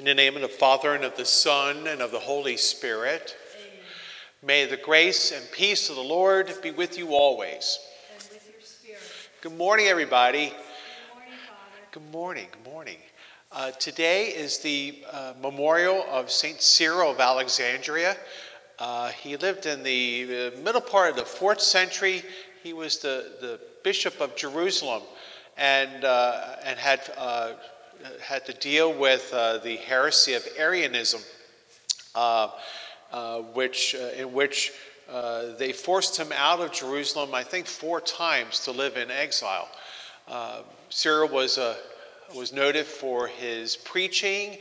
In the name of the Father, and of the Son, and of the Holy Spirit, Amen. may the grace and peace of the Lord be with you always. And with your spirit. Good morning, everybody. Good morning, Father. Good morning, good morning. Uh, today is the uh, memorial of St. Cyril of Alexandria. Uh, he lived in the middle part of the fourth century. He was the, the Bishop of Jerusalem and, uh, and had, uh, had to deal with uh, the heresy of Arianism, uh, uh, which, uh, in which they forced him out of Jerusalem, I think, four times to live in exile. Cyril was, was noted for his preaching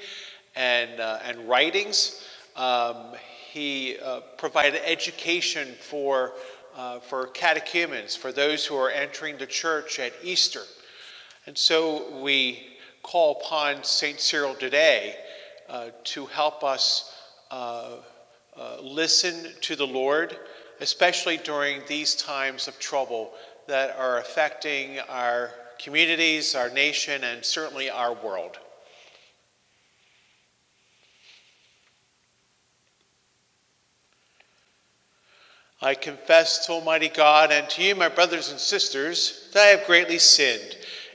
and, and writings. Um, he provided education for uh, for catechumens, for those who are entering the church at Easter. And so we call upon St. Cyril today uh, to help us uh, uh, listen to the Lord, especially during these times of trouble that are affecting our communities, our nation, and certainly our world. I confess to Almighty God and to you, my brothers and sisters, that I have greatly sinned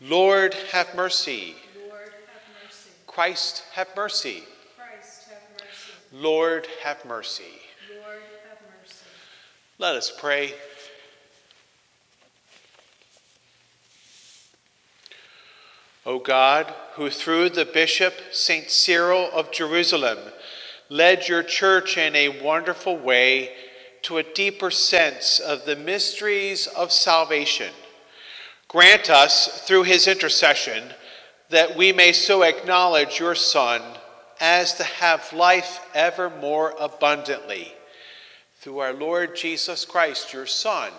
Lord, have mercy. Lord, have mercy. Christ, have mercy. Christ, have mercy. Lord, have mercy. Lord, have mercy. Let us pray. O God, who through the Bishop St. Cyril of Jerusalem led your church in a wonderful way to a deeper sense of the mysteries of salvation. Grant us, through his intercession, that we may so acknowledge your Son as to have life ever more abundantly. Through our Lord Jesus Christ, your Son,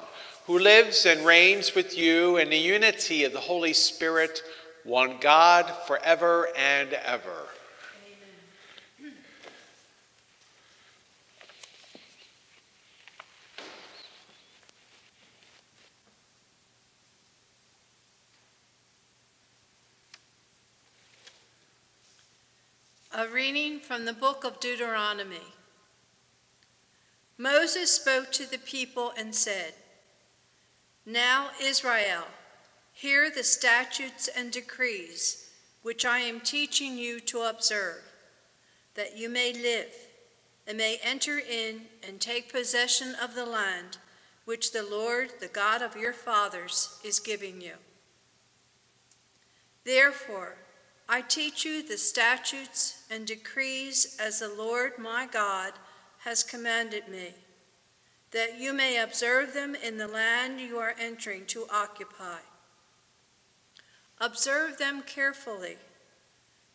who lives and reigns with you in the unity of the Holy Spirit, one God, forever and ever. A reading from the book of Deuteronomy. Moses spoke to the people and said, Now, Israel, hear the statutes and decrees which I am teaching you to observe, that you may live and may enter in and take possession of the land which the Lord, the God of your fathers, is giving you. Therefore, I teach you the statutes and decrees as the Lord my God has commanded me, that you may observe them in the land you are entering to occupy. Observe them carefully,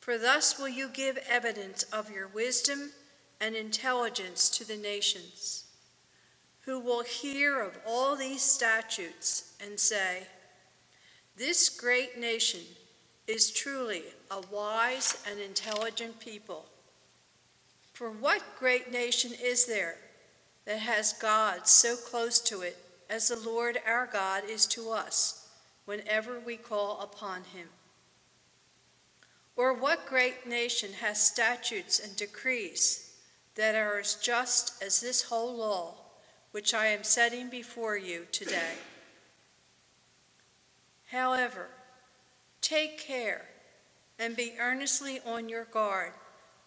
for thus will you give evidence of your wisdom and intelligence to the nations, who will hear of all these statutes and say, This great nation is truly a wise and intelligent people. For what great nation is there that has God so close to it as the Lord our God is to us whenever we call upon him? Or what great nation has statutes and decrees that are as just as this whole law which I am setting before you today? However, Take care and be earnestly on your guard,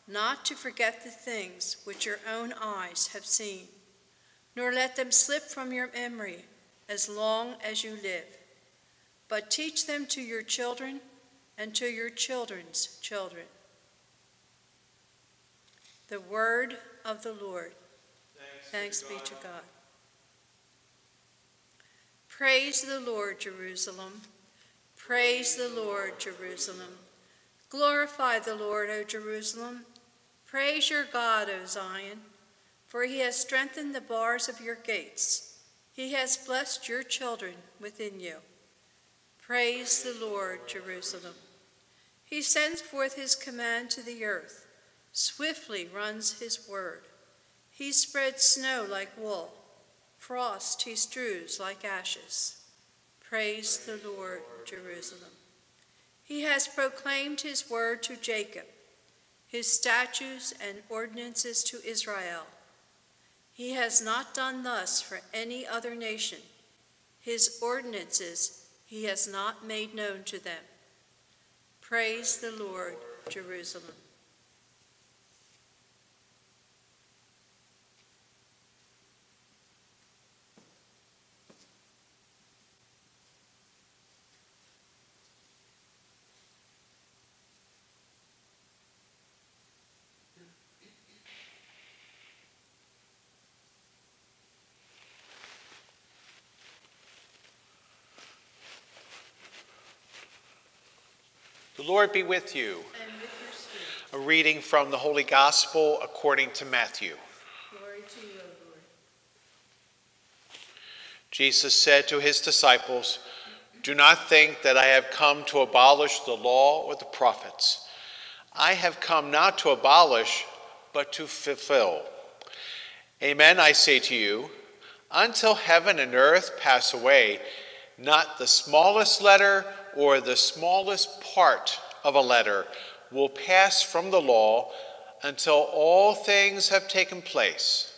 not to forget the things which your own eyes have seen, nor let them slip from your memory as long as you live. But teach them to your children and to your children's children. The word of the Lord. Thanks, Thanks be to God. Praise the Lord, Jerusalem. Praise the Lord, Jerusalem. Glorify the Lord, O Jerusalem. Praise your God, O Zion, for he has strengthened the bars of your gates. He has blessed your children within you. Praise the Lord, Jerusalem. He sends forth his command to the earth. Swiftly runs his word. He spreads snow like wool. Frost he strews like ashes. Praise the Lord, Jerusalem. He has proclaimed his word to Jacob his statutes and ordinances to Israel. He has not done thus for any other nation. His ordinances he has not made known to them. Praise the Lord, Jerusalem. The Lord be with you. And with your. A reading from the Holy Gospel according to Matthew. Glory to you, O Lord. Jesus said to his disciples, Do not think that I have come to abolish the law or the prophets. I have come not to abolish, but to fulfill. Amen, I say to you, until heaven and earth pass away, not the smallest letter or the smallest part of a letter will pass from the law until all things have taken place.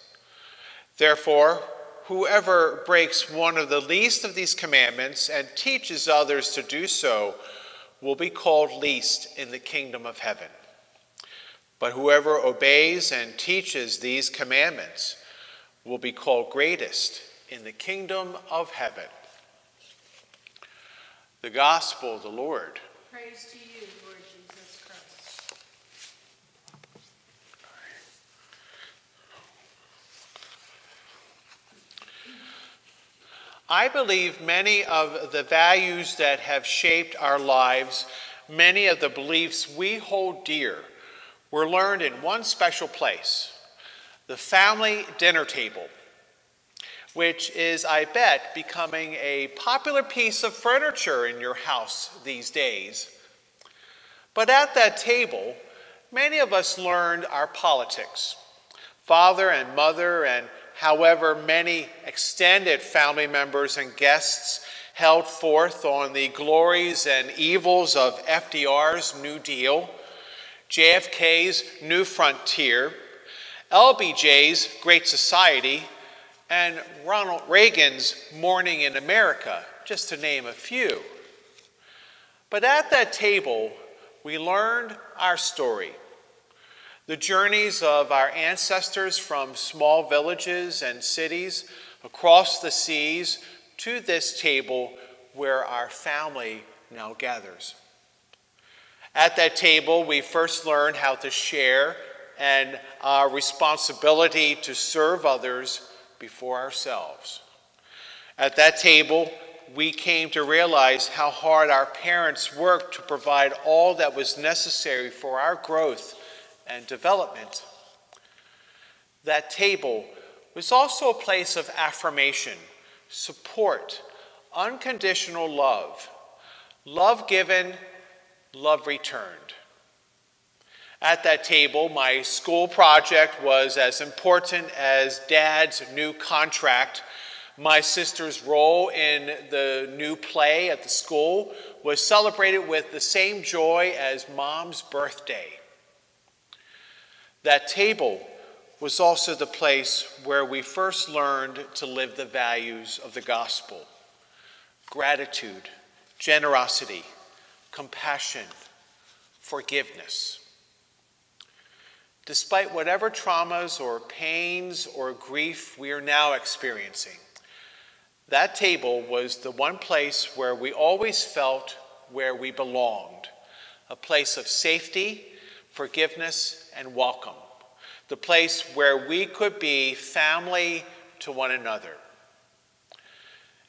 Therefore, whoever breaks one of the least of these commandments and teaches others to do so will be called least in the kingdom of heaven. But whoever obeys and teaches these commandments will be called greatest in the kingdom of heaven. The Gospel of the Lord. Praise to you, Lord Jesus Christ. I believe many of the values that have shaped our lives, many of the beliefs we hold dear, were learned in one special place the family dinner table, which is, I bet, becoming a popular piece of furniture in your house these days. But at that table, many of us learned our politics. Father and mother and however many extended family members and guests held forth on the glories and evils of FDR's New Deal, JFK's New Frontier, LBJ's Great Society, and Ronald Reagan's Morning in America, just to name a few. But at that table, we learned our story the journeys of our ancestors from small villages and cities across the seas to this table where our family now gathers. At that table, we first learned how to share and our responsibility to serve others before ourselves. At that table, we came to realize how hard our parents worked to provide all that was necessary for our growth and development. That table was also a place of affirmation, support, unconditional love, love given, love returned. At that table, my school project was as important as dad's new contract. My sister's role in the new play at the school was celebrated with the same joy as mom's birthday. That table was also the place where we first learned to live the values of the gospel gratitude, generosity, compassion, forgiveness. Despite whatever traumas or pains or grief we are now experiencing, that table was the one place where we always felt where we belonged, a place of safety, forgiveness, and welcome, the place where we could be family to one another.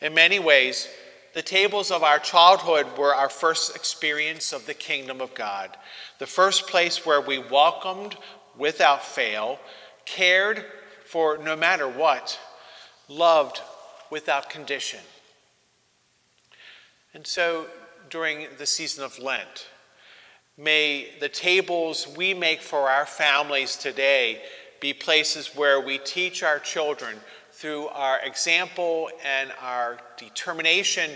In many ways, the tables of our childhood were our first experience of the kingdom of God, the first place where we welcomed without fail, cared for no matter what, loved without condition. And so during the season of Lent, may the tables we make for our families today be places where we teach our children through our example and our determination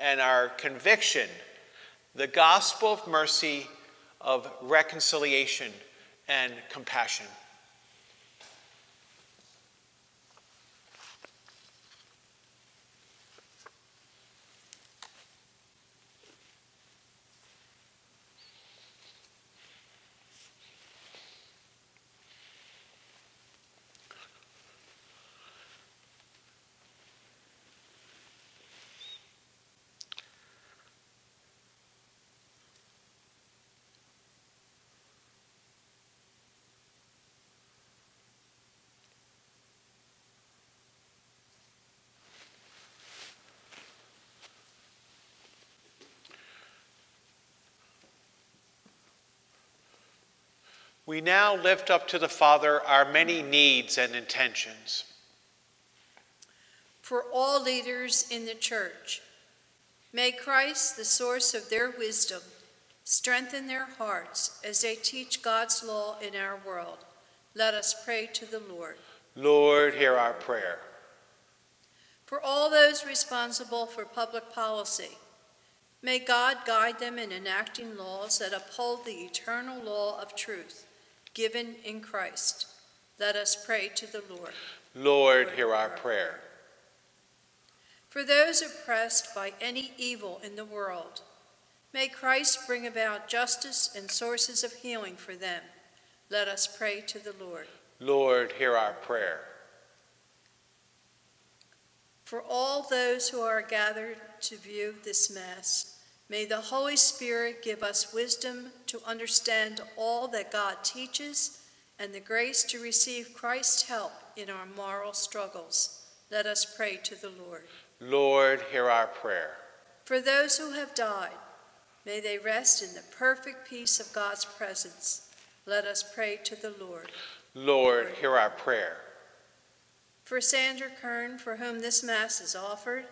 and our conviction the gospel of mercy, of reconciliation, and compassion. We now lift up to the Father our many needs and intentions. For all leaders in the church, may Christ, the source of their wisdom, strengthen their hearts as they teach God's law in our world. Let us pray to the Lord. Lord, hear our prayer. For all those responsible for public policy, may God guide them in enacting laws that uphold the eternal law of truth given in Christ. Let us pray to the Lord. Lord, hear our prayer. For those oppressed by any evil in the world, may Christ bring about justice and sources of healing for them. Let us pray to the Lord. Lord, hear our prayer. For all those who are gathered to view this Mass, May the Holy Spirit give us wisdom to understand all that God teaches and the grace to receive Christ's help in our moral struggles. Let us pray to the Lord. Lord, hear our prayer. For those who have died, may they rest in the perfect peace of God's presence. Let us pray to the Lord. Lord, hear our prayer. For Sandra Kern, for whom this Mass is offered,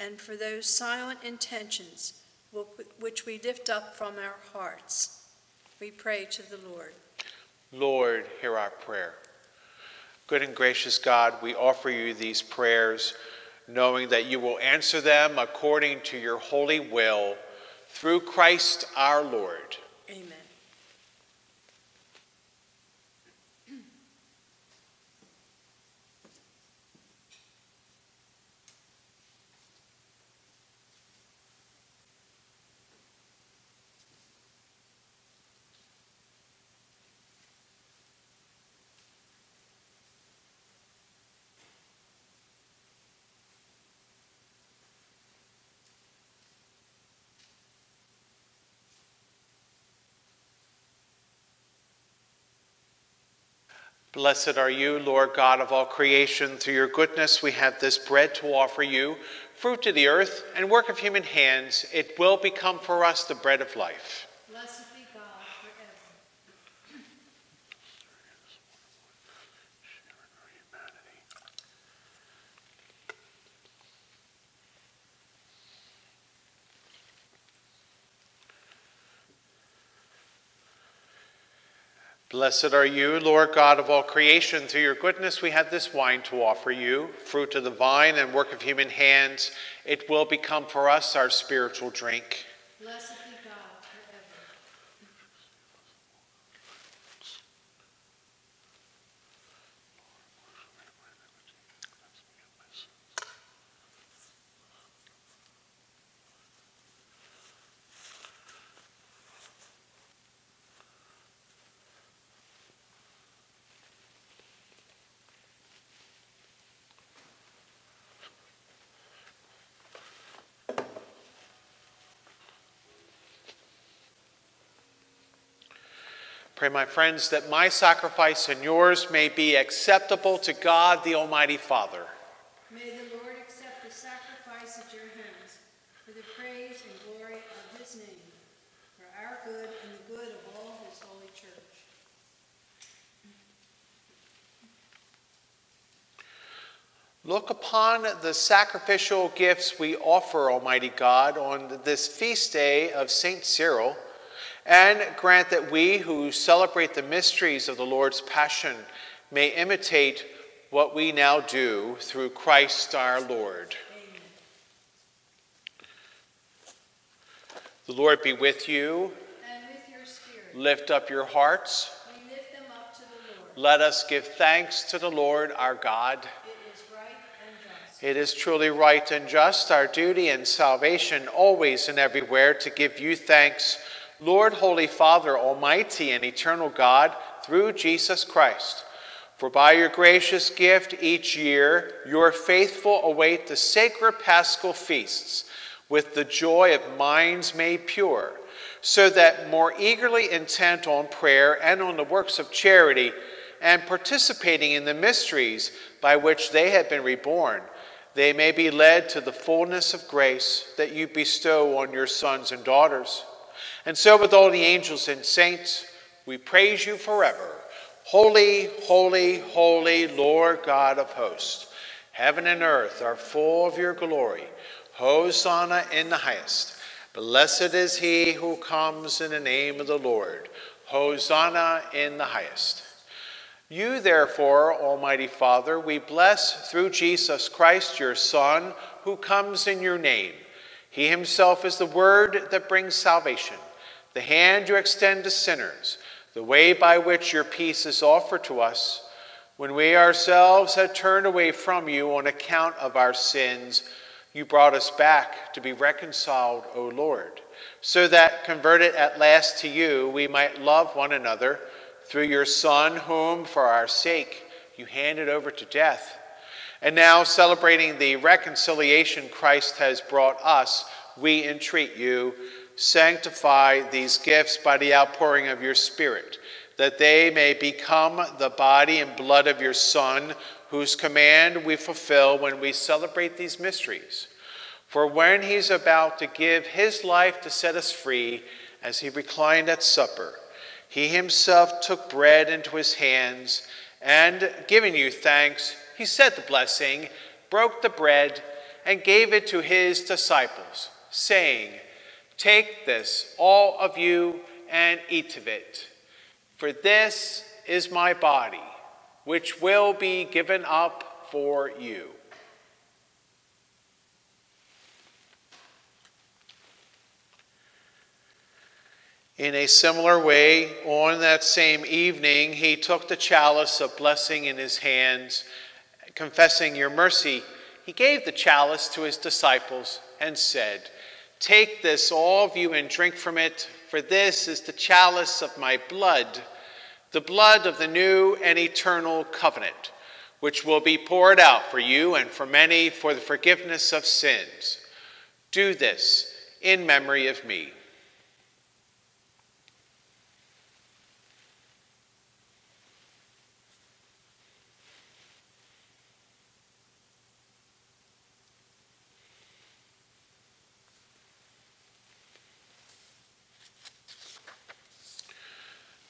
and for those silent intentions which we lift up from our hearts. We pray to the Lord. Lord, hear our prayer. Good and gracious God, we offer you these prayers, knowing that you will answer them according to your holy will through Christ our Lord. Amen. Blessed are you, Lord God of all creation. Through your goodness, we have this bread to offer you, fruit of the earth and work of human hands. It will become for us the bread of life. Blessed are you, Lord God of all creation. Through your goodness, we have this wine to offer you, fruit of the vine and work of human hands. It will become for us our spiritual drink. Blessed Pray, my friends, that my sacrifice and yours may be acceptable to God, the Almighty Father. May the Lord accept the sacrifice at your hands for the praise and glory of his name, for our good and the good of all his holy church. Look upon the sacrificial gifts we offer, Almighty God, on this feast day of St. Cyril and grant that we who celebrate the mysteries of the Lord's Passion may imitate what we now do through Christ our Lord. Amen. The Lord be with you. And with your spirit. Lift up your hearts. We lift them up to the Lord. Let us give thanks to the Lord our God. It is truly right and just, our duty and salvation, always and everywhere, to give you thanks, Lord, Holy Father, Almighty and eternal God, through Jesus Christ. For by your gracious gift each year, your faithful await the sacred paschal feasts with the joy of minds made pure, so that more eagerly intent on prayer and on the works of charity, and participating in the mysteries by which they have been reborn, they may be led to the fullness of grace that you bestow on your sons and daughters. And so, with all the angels and saints, we praise you forever. Holy, holy, holy Lord God of hosts, heaven and earth are full of your glory. Hosanna in the highest. Blessed is he who comes in the name of the Lord. Hosanna in the highest. You, therefore, Almighty Father, we bless through Jesus Christ, your Son, who comes in your name. He himself is the word that brings salvation, the hand you extend to sinners, the way by which your peace is offered to us. When we ourselves had turned away from you on account of our sins, you brought us back to be reconciled, O Lord, so that, converted at last to you, we might love one another through your Son, whom, for our sake, you handed over to death. And now, celebrating the reconciliation Christ has brought us, we entreat you, sanctify these gifts by the outpouring of your Spirit, that they may become the body and blood of your Son, whose command we fulfill when we celebrate these mysteries. For when he's about to give his life to set us free, as he reclined at supper, he himself took bread into his hands, and giving you thanks, he said the blessing, broke the bread, and gave it to his disciples, saying, Take this, all of you, and eat of it. For this is my body, which will be given up for you. In a similar way, on that same evening, he took the chalice of blessing in his hands, confessing your mercy. He gave the chalice to his disciples and said, Take this, all of you, and drink from it, for this is the chalice of my blood, the blood of the new and eternal covenant, which will be poured out for you and for many for the forgiveness of sins. Do this in memory of me.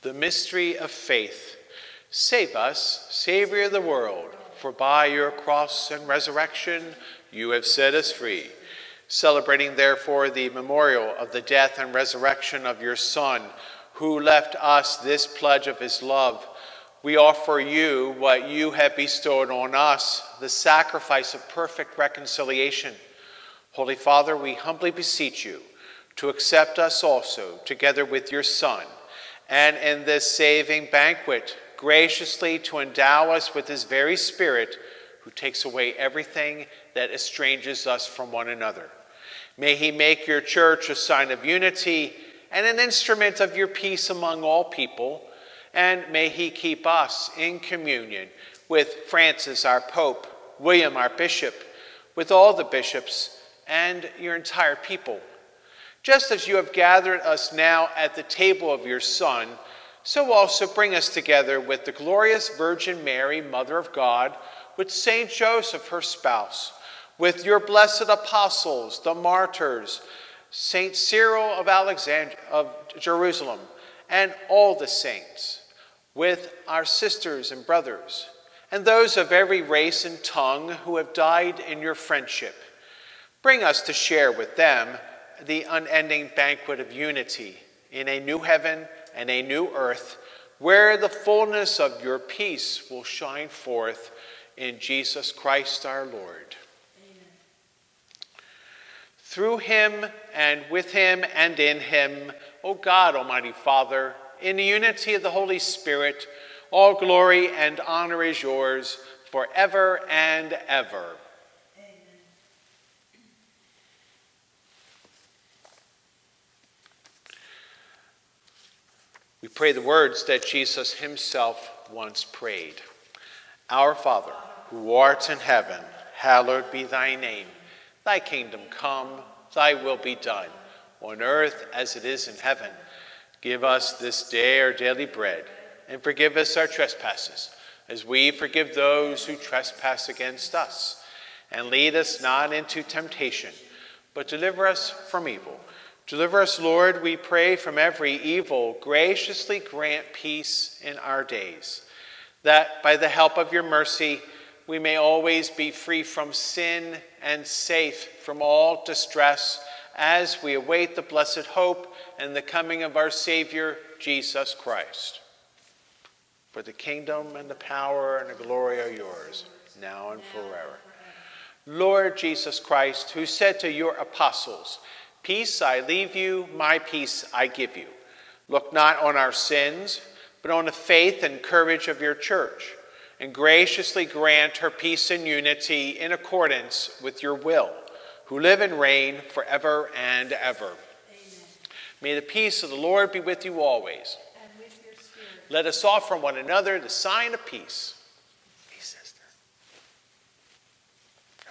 The mystery of faith. Save us, Savior of the world, for by your cross and resurrection you have set us free. Celebrating, therefore, the memorial of the death and resurrection of your Son, who left us this pledge of his love, we offer you what you have bestowed on us, the sacrifice of perfect reconciliation. Holy Father, we humbly beseech you to accept us also, together with your Son, and in this saving banquet, graciously to endow us with his very Spirit, who takes away everything that estranges us from one another. May he make your church a sign of unity and an instrument of your peace among all people, and may he keep us in communion with Francis, our Pope, William, our Bishop, with all the bishops, and your entire people just as you have gathered us now at the table of your Son, so also bring us together with the glorious Virgin Mary, Mother of God, with Saint Joseph, her spouse, with your blessed apostles, the martyrs, Saint Cyril of Alexandria, of Jerusalem, and all the saints, with our sisters and brothers, and those of every race and tongue who have died in your friendship. Bring us to share with them the unending banquet of unity in a new heaven and a new earth, where the fullness of your peace will shine forth in Jesus Christ our Lord. Amen. Through him and with him and in him, O God, Almighty Father, in the unity of the Holy Spirit, all glory and honor is yours forever and ever. We pray the words that Jesus himself once prayed Our Father, who art in heaven, hallowed be thy name. Thy kingdom come, thy will be done, on earth as it is in heaven. Give us this day our daily bread and forgive us our trespasses, as we forgive those who trespass against us. And lead us not into temptation, but deliver us from evil. Deliver us, Lord, we pray, from every evil. Graciously grant peace in our days, that by the help of your mercy, we may always be free from sin and safe from all distress as we await the blessed hope and the coming of our Savior, Jesus Christ. For the kingdom and the power and the glory are yours, now and forever. Lord Jesus Christ, who said to your apostles, Peace I leave you, my peace I give you. Look not on our sins, but on the faith and courage of your church, and graciously grant her peace and unity in accordance with your will, who live and reign forever and ever. Amen. May the peace of the Lord be with you always. With Let us offer one another the sign of peace. Peace, sister. Go.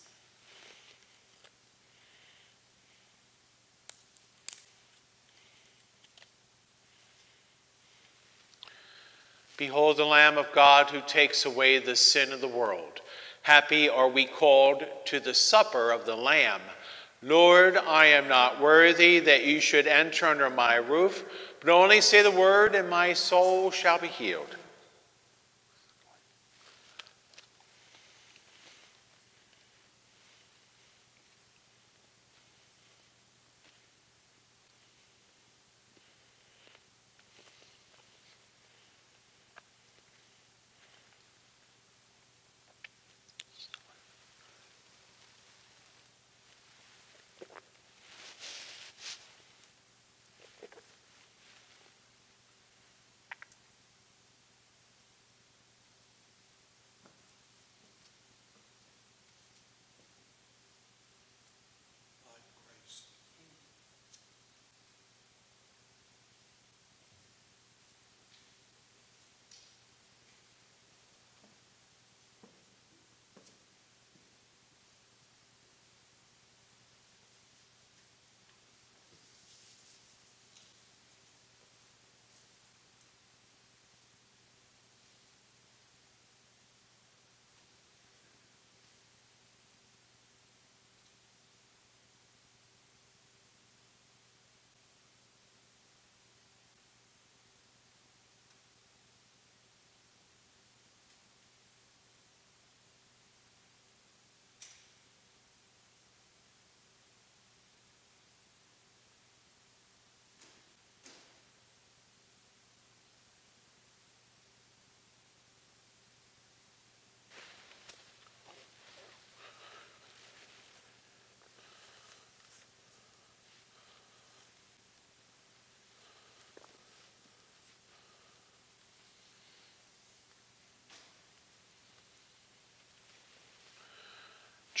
Behold the Lamb of God who takes away the sin of the world. Happy are we called to the supper of the Lamb. Lord, I am not worthy that you should enter under my roof, but only say the word, and my soul shall be healed.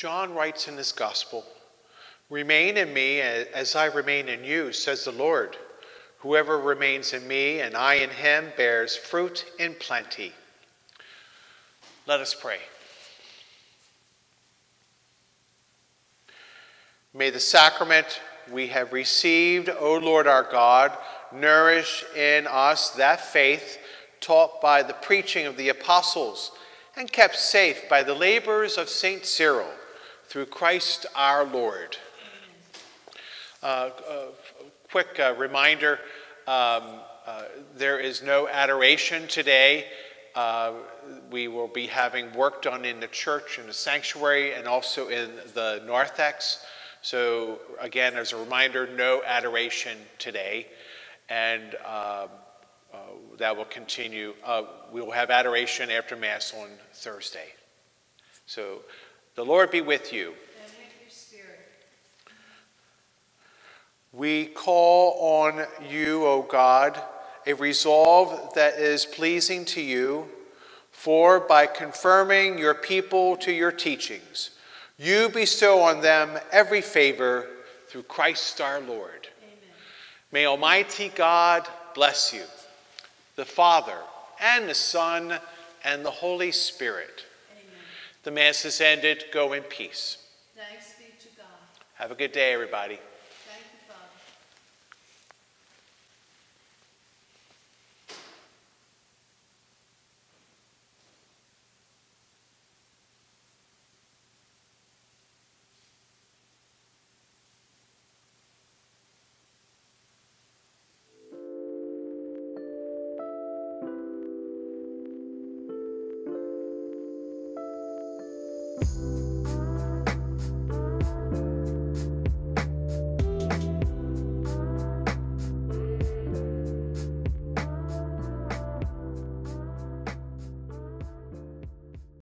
John writes in his gospel, Remain in me as I remain in you, says the Lord. Whoever remains in me and I in him bears fruit in plenty. Let us pray. May the sacrament we have received, O Lord our God, nourish in us that faith taught by the preaching of the apostles and kept safe by the labors of St. Cyril through Christ our Lord. Uh, uh, quick uh, reminder um, uh, there is no adoration today. Uh, we will be having work done in the church, in the sanctuary, and also in the narthex. So, again, as a reminder, no adoration today. And um, uh, that will continue. We will have adoration after Mass on Thursday. So, the Lord be with you. And with your spirit. We call on you, O God, a resolve that is pleasing to you, for by confirming your people to your teachings, you bestow on them every favor through Christ our Lord. Amen. May Almighty God bless you, the Father, and the Son, and the Holy Spirit. The Mass is ended. Go in peace. Thanks be to God. Have a good day, everybody.